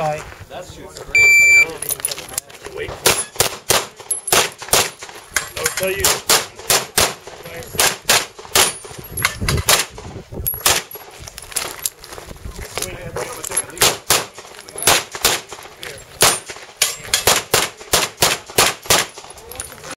Bye. That shoots great. Wait. I'll tell you.